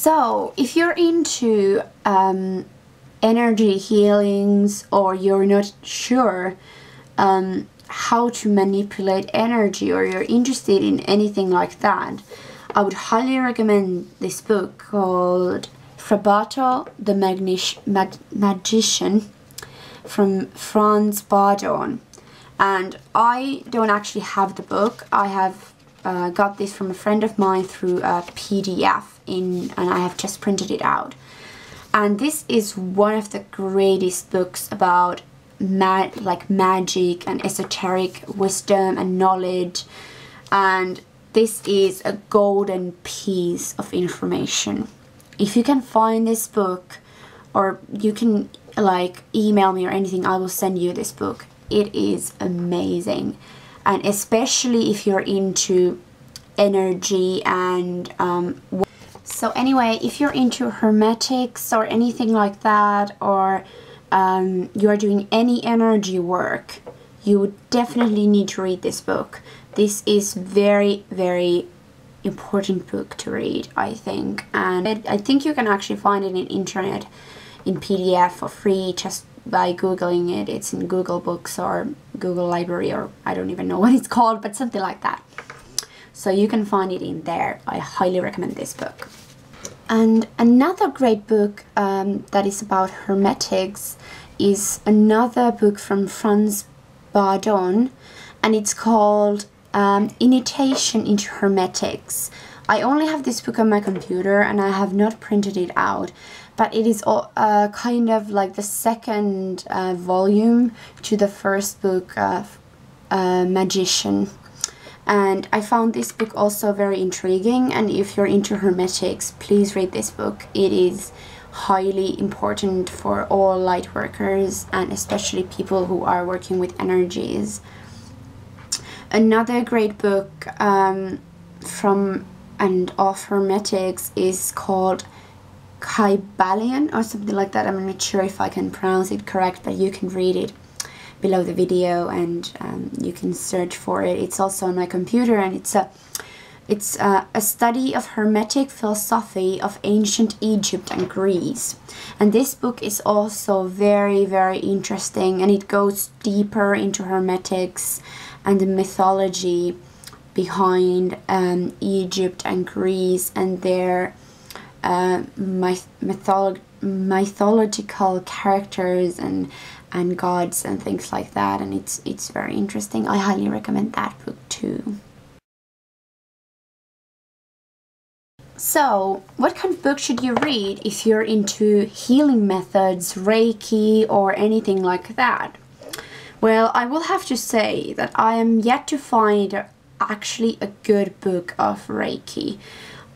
So, if you're into um, energy healings or you're not sure um, how to manipulate energy or you're interested in anything like that, I would highly recommend this book called Frabato the Magnish Mag Magician from Franz Bardon. And I don't actually have the book. I have uh, got this from a friend of mine through a PDF in, and I have just printed it out. And this is one of the greatest books about like magic and esoteric wisdom and knowledge. And this is a golden piece of information. If you can find this book, or you can like email me or anything, I will send you this book. It is amazing. And especially if you're into energy and um, so anyway, if you're into hermetics or anything like that, or um, you're doing any energy work, you would definitely need to read this book. This is very, very important book to read, I think. And I think you can actually find it in internet in PDF for free just by googling it. It's in Google Books or Google Library or I don't even know what it's called, but something like that. So you can find it in there. I highly recommend this book. And another great book um, that is about hermetics is another book from Franz Bardon and it's called um, Initiation into Hermetics. I only have this book on my computer and I have not printed it out but it is uh, kind of like the second uh, volume to the first book of uh, Magician. And I found this book also very intriguing and if you're into hermetics please read this book. It is highly important for all light workers and especially people who are working with energies. Another great book um, from and of hermetics is called Kybalion or something like that I'm not sure if I can pronounce it correct but you can read it below the video and um, you can search for it. It's also on my computer and it's a it's a, a, study of Hermetic philosophy of ancient Egypt and Greece. And this book is also very, very interesting and it goes deeper into Hermetics and the mythology behind um, Egypt and Greece and their uh, myth mytholo mythological characters and and gods and things like that and it's it's very interesting. I highly recommend that book too. So, what kind of book should you read if you're into healing methods, Reiki, or anything like that? Well, I will have to say that I am yet to find actually a good book of Reiki.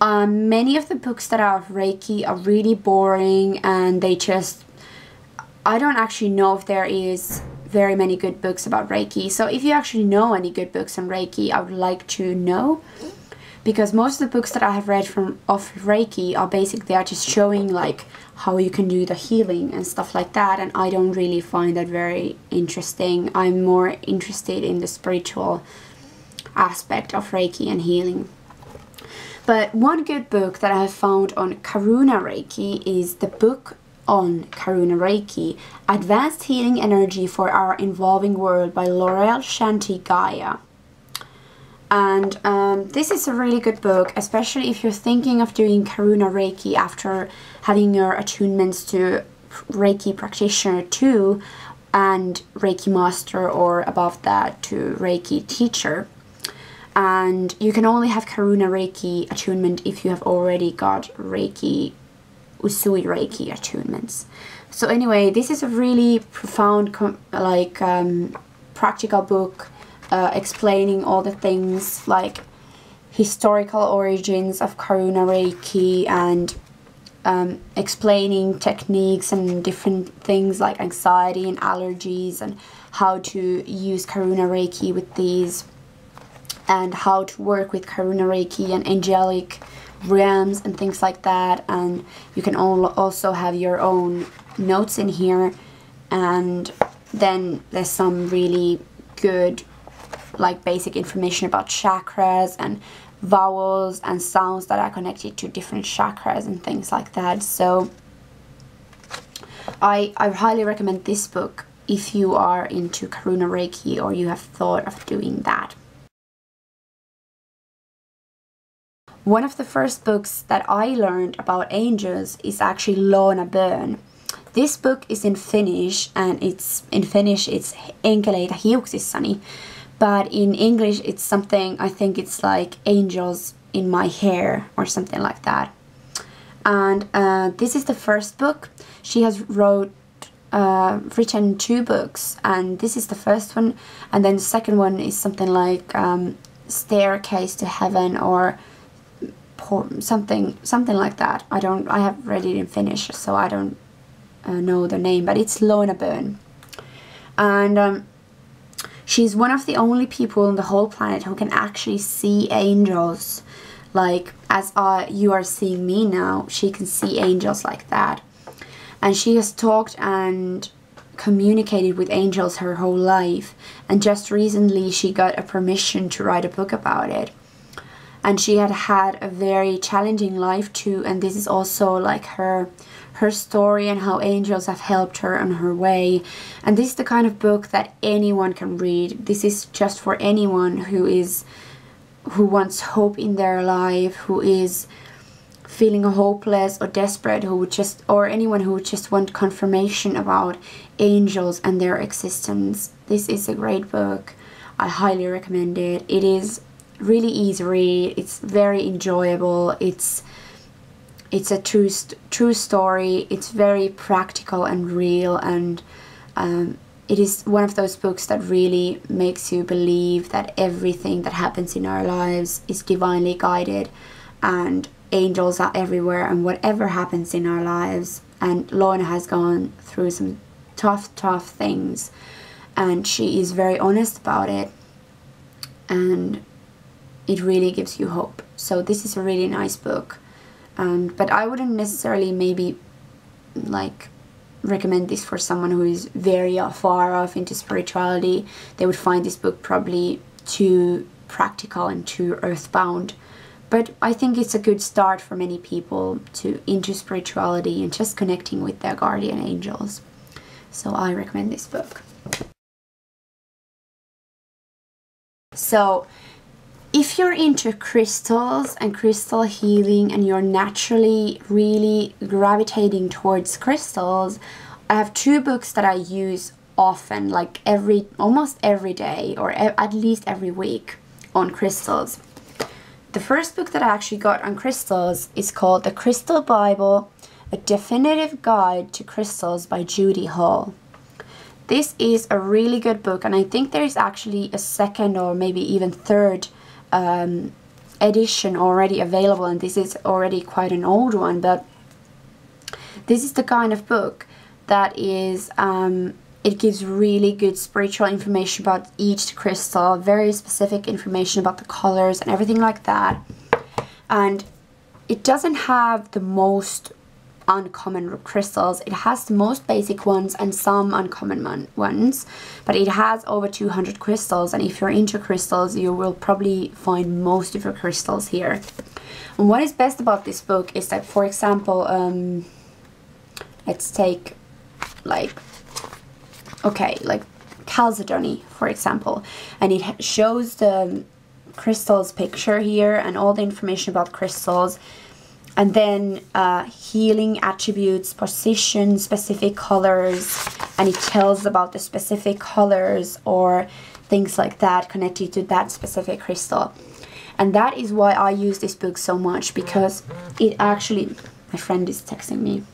Um, many of the books that are of Reiki are really boring and they just I don't actually know if there is very many good books about Reiki. So if you actually know any good books on Reiki, I would like to know. Because most of the books that I have read from of Reiki are basically they are just showing like how you can do the healing and stuff like that and I don't really find that very interesting. I'm more interested in the spiritual aspect of Reiki and healing. But one good book that I have found on Karuna Reiki is the book on Karuna Reiki, Advanced Healing Energy for Our Evolving World by Laurel Shanti Gaia. And um, this is a really good book, especially if you're thinking of doing Karuna Reiki after having your attunements to Reiki practitioner 2 and Reiki master or above that to Reiki teacher. And you can only have Karuna Reiki attunement if you have already got Reiki Usui Reiki attunements. So anyway, this is a really profound, like, um, practical book uh, explaining all the things like historical origins of Karuna Reiki and um, explaining techniques and different things like anxiety and allergies and how to use Karuna Reiki with these and how to work with Karuna Reiki and angelic realms and things like that and you can also have your own notes in here and then there's some really good like basic information about chakras and vowels and sounds that are connected to different chakras and things like that. So I, I highly recommend this book if you are into Karuna Reiki or you have thought of doing that. One of the first books that I learned about angels is actually Lorna Byrne. This book is in Finnish and it's in Finnish it's Enkeleitä hiuksissani. But in English it's something I think it's like angels in my hair or something like that. And uh, this is the first book. She has wrote uh, written two books and this is the first one. And then the second one is something like um, staircase to heaven or something something like that. I don't I have read it in Finnish so I don't uh, know the name but it's Lorna Byrne. And um, she's one of the only people on the whole planet who can actually see angels like as uh, you are seeing me now she can see angels like that. And she has talked and communicated with angels her whole life and just recently she got a permission to write a book about it and she had had a very challenging life too and this is also like her her story and how angels have helped her on her way. And this is the kind of book that anyone can read. This is just for anyone who is who wants hope in their life who is feeling hopeless or desperate who would just or anyone who would just want confirmation about angels and their existence. This is a great book. I highly recommend it. It is really easy. Read it's very enjoyable. It's it's a true true story. It's very practical and real and um, it is one of those books that really makes you believe that everything that happens in our lives is divinely guided and angels are everywhere and whatever happens in our lives. And Lorna has gone through some tough tough things and she is very honest about it. And it really gives you hope. So this is a really nice book. And but I wouldn't necessarily maybe like recommend this for someone who is very far off into spirituality. They would find this book probably too practical and too earthbound. But I think it's a good start for many people to into spirituality and just connecting with their guardian angels. So I recommend this book. So if you're into crystals and crystal healing and you're naturally really gravitating towards crystals, I have two books that I use often, like every almost every day or at least every week on crystals. The first book that I actually got on crystals is called The Crystal Bible, A Definitive Guide to Crystals by Judy Hall. This is a really good book and I think there is actually a second or maybe even third um, edition already available and this is already quite an old one but this is the kind of book that is um, it gives really good spiritual information about each crystal very specific information about the colors and everything like that. And it doesn't have the most uncommon crystals. It has the most basic ones and some uncommon ones, but it has over 200 crystals and if you're into crystals you will probably find most of your crystals here. And what is best about this book is that for example, um, let's take like, okay, like Chalcedony for example, and it shows the crystals picture here and all the information about crystals and then uh, healing attributes, position, specific colors, and it tells about the specific colors or things like that connected to that specific crystal. And that is why I use this book so much because it actually, my friend is texting me,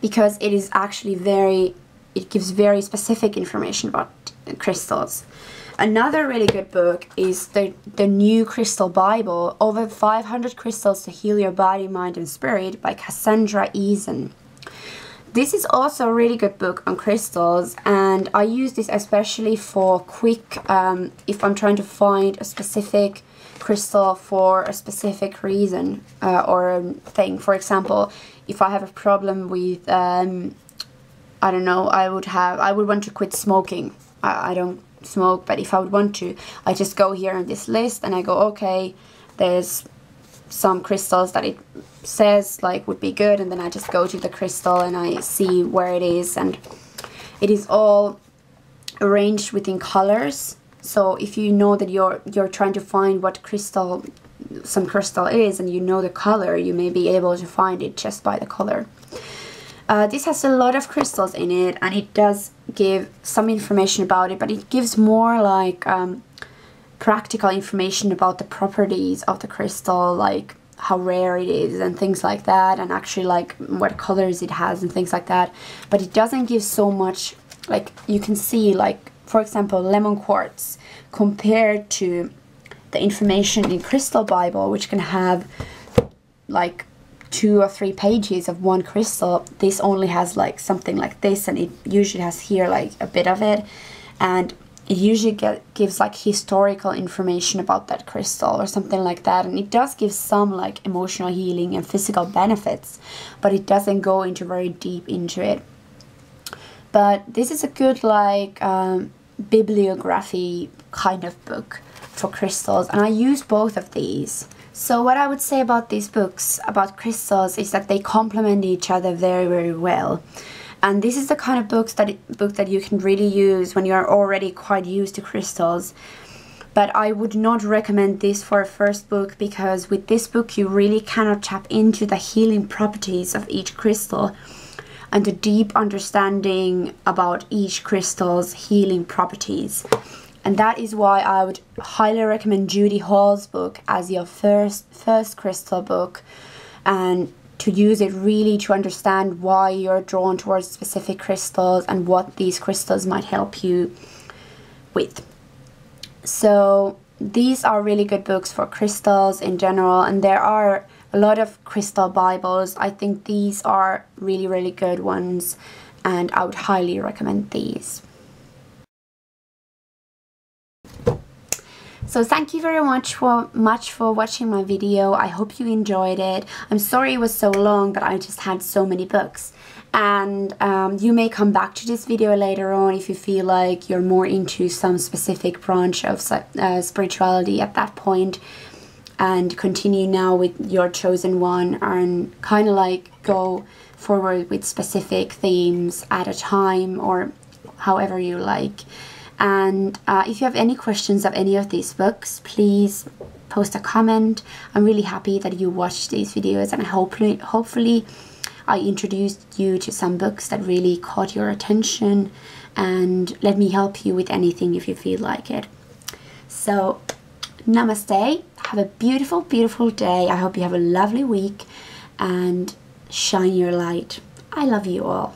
because it is actually very, it gives very specific information about crystals. Another really good book is the, the New Crystal Bible, Over 500 Crystals to Heal Your Body, Mind and Spirit by Cassandra Eason. This is also a really good book on crystals and I use this especially for quick, um, if I'm trying to find a specific crystal for a specific reason uh, or thing. For example, if I have a problem with, um, I don't know, I would have, I would want to quit smoking. I, I don't smoke but if I would want to I just go here on this list and I go okay there's some crystals that it says like would be good and then I just go to the crystal and I see where it is and it is all arranged within colors. So if you know that you're you're trying to find what crystal some crystal is and you know the color you may be able to find it just by the color uh, this has a lot of crystals in it and it does give some information about it but it gives more like um, practical information about the properties of the crystal like how rare it is and things like that and actually like what colors it has and things like that. But it doesn't give so much like you can see like for example lemon quartz compared to the information in crystal bible which can have like two or three pages of one crystal this only has like something like this and it usually has here like a bit of it. And it usually get, gives like historical information about that crystal or something like that. And it does give some like emotional healing and physical benefits but it doesn't go into very deep into it. But this is a good like um, bibliography kind of book for crystals and I use both of these so what I would say about these books about crystals is that they complement each other very very well. And this is the kind of books that book that you can really use when you are already quite used to crystals. But I would not recommend this for a first book because with this book you really cannot tap into the healing properties of each crystal and a deep understanding about each crystal's healing properties and that is why I would highly recommend Judy Hall's book as your first first crystal book and to use it really to understand why you're drawn towards specific crystals and what these crystals might help you with. So these are really good books for crystals in general and there are a lot of crystal bibles. I think these are really really good ones and I would highly recommend these. So thank you very much for much for watching my video. I hope you enjoyed it. I'm sorry it was so long, but I just had so many books. And um, you may come back to this video later on if you feel like you're more into some specific branch of uh, spirituality at that point and continue now with your chosen one and kind of like go forward with specific themes at a time or however you like. And uh, if you have any questions of any of these books, please post a comment. I'm really happy that you watched these videos and hopefully, hopefully I introduced you to some books that really caught your attention and let me help you with anything if you feel like it. So, namaste. Have a beautiful, beautiful day. I hope you have a lovely week and shine your light. I love you all.